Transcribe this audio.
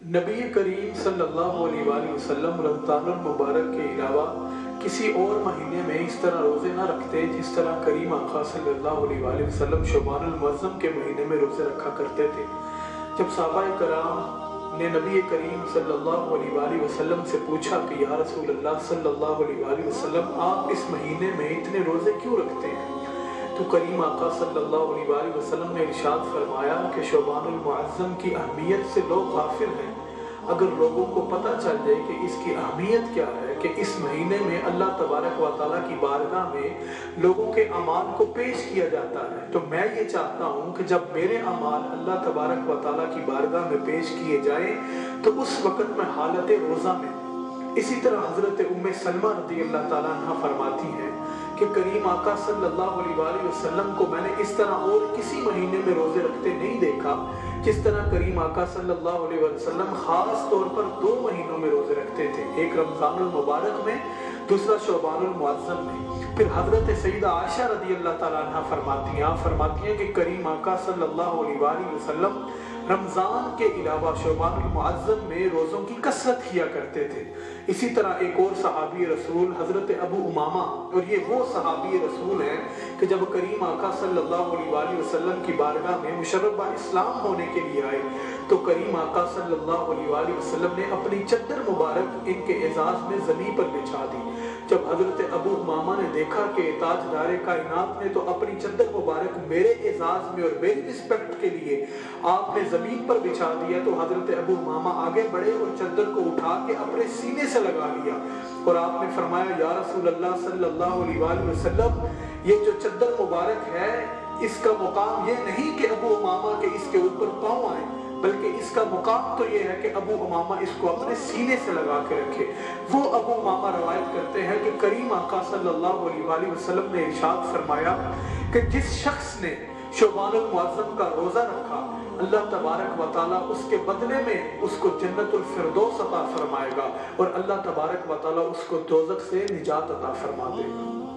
نبی کریم صلی اللہ علیہ وآلہ وسلم رمضان المبارک کے علاوہ کسی اور مہینے میں اس طرح روزے نہ رکھتے جس طرح کریم آقا صلی اللہ علیہ وآلہ وسلم شبان المعظم کے مہینے میں روزے رکھا کرتے تھے۔ جب صحابہ کرام نے نبی کریم صلی اللہ علیہ وآلہ وسلم سے پوچھا کہ یا رسول اللہ صلی اللہ علیہ وآلہ وسلم، آپ اس مہینے میں اتنے روزے کیوں رکھتے ہیں؟ تو کریم آقا صلی اللہ علیہ وآلہ وسلم نے ارشاد فرمایا کہ شعبان المعظم کی اہمیت سے لوگ غافل ہیں۔ اگر لوگوں کو پتہ چل جائے کہ اس کی اہمیت کیا ہے کہ اس مہینے میں اللہ تبارک و تعالیٰ کی بارگاہ میں لوگوں کے اعمال کو پیش کیا جاتا ہے، تو میں یہ چاہتا ہوں کہ جب میرے اعمال اللہ تبارک و تعالیٰ کی بارگاہ میں پیش کیے جائیں، تو اس وقت میں حالت روزہ میں۔ اسی طرح حضرت ام سلمہ رضی اللہ تعالیٰ عنہ فرماتی ہیں کہ کریم آقا صلی اللہ علیہ وآلہ وسلم کو میں نے اس طرح اور کسی مہینے میں روزے رکھتے نہیں دیکھا جس طرح کریم آقا صلی اللہ علیہ وسلم خاص طور پر دو مہینوں میں روزے رکھتے تھے۔ ایک رمضان المبارک میں دوسرا شعبان المعظم میں پھر حضرت سیدہ عائشہ رضی اللہ تعالیٰ عنہ فرماتی ہیں فرماتی ہیں کہ کریم آقا صلی اللہ علیہ وآلہ وسلم رمضان کے علاوہ شعبان المعظم میں روزوں کی کثرت کیا کرتے تھے۔ اسی طرح ایک اور صحابی رسول حضرت ابو امامہ، اور یہ وہ صحابی رسول ہیں کہ جب کریم آقا صلی اللہ علیہ وآلہ وسلم کی بارگاہ میں مشرف اسلام ہونے کے لیے آئے تو کریم آقا صلی اللہ علیہ وآلہ وسلم نے اپنی چدر مبارک ان کے اعزاز میں زمین پر بچھا دی۔ جب حضرت ابو امامہ نے دیکھا کہ تاجدار کائنات نے تو اپنی چدر مبارک میرے اعزاز میں اور میری رسپیکٹ کے لیے آپ نے زمین پر بچھا دیا تو حضرت ابو امامہ آگے بڑھے اور چدر کو اٹھا کے اپنے سینے سے لگا لیا۔ اور آپ نے فرمایا، یا رسول اللہ صلی اللہ علیہ وآلہ وسلم، یہ جو چدر مبارک ہے، اس کا مقام یہ نہیں کہ ابو امامہ کے اس کے اوپر پاؤں آئے۔ بلکہ اس کا مقام تو یہ ہے کہ ابو امامہ اس کو اپنے سینے سے لگا کے رکھے۔ وہ ابو امامہ روایت کرتے ہیں کہ کریم آقا صلی اللہ علیہ وآلہ وسلم نے ارشاد فرمایا کہ جس شخص نے شعبان المعظم کا روزہ رکھا، اللہ تبارک و تعالیٰ اس کے بدلے میں اس کو جنت الفردوس عطا فرمائے گا اور اللہ تبارک و تعالیٰ اس کو دوزک سے نجات عطا فرما دے گا۔